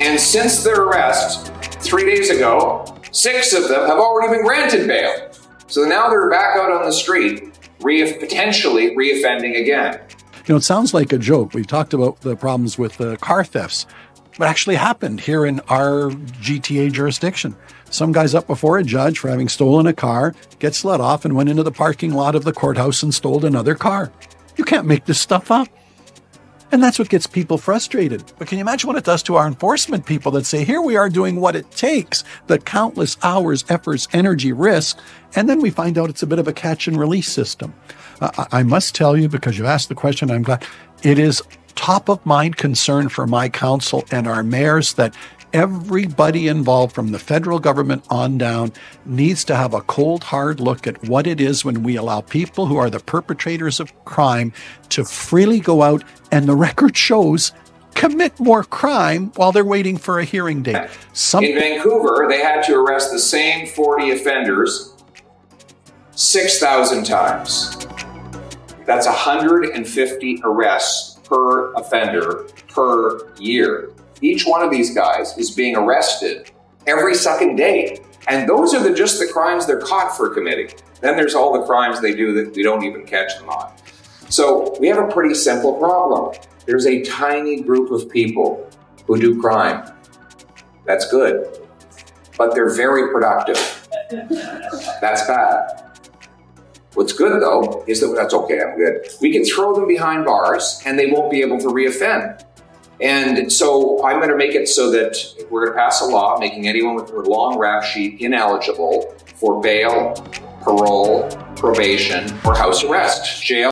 And since their arrest three days ago, six of them have already been granted bail. So now they're back out on the street, re- potentially reoffending again. You know, it sounds like a joke. We've talked about the problems with uh, car thefts. What actually happened here in our GTA jurisdiction? Some guy's up before a judge for having stolen a car, gets let off, and went into the parking lot of the courthouse and stole another car. You can't make this stuff up. And that's what gets people frustrated. But can you imagine what it does to our enforcement people that say, here we are doing what it takes, the countless hours, efforts, energy, risk, and then we find out it's a bit of a catch and release system. Uh, I must tell you, because you asked the question, I'm glad it is top of mind concern for my council and our mayors that everybody involved from the federal government on down needs to have a cold, hard look at what it is when we allow people who are the perpetrators of crime to freely go out and the record shows commit more crime while they're waiting for a hearing date. Some- In Vancouver, they had to arrest the same 40 offenders 6,000 times. That's 150 arrests per offender per year. Each one of these guys is being arrested every second day. And those are the, just the crimes they're caught for committing. Then there's all the crimes they do that we don't even catch them on. So we have a pretty simple problem. There's a tiny group of people who do crime. That's good. But they're very productive. That's bad. What's good though is that that's okay, I'm good. We can throw them behind bars and they won't be able to reoffend. And so I'm going to make it so that we're going to pass a law making anyone with a long rap sheet ineligible for bail, parole, probation, or house arrest. Jail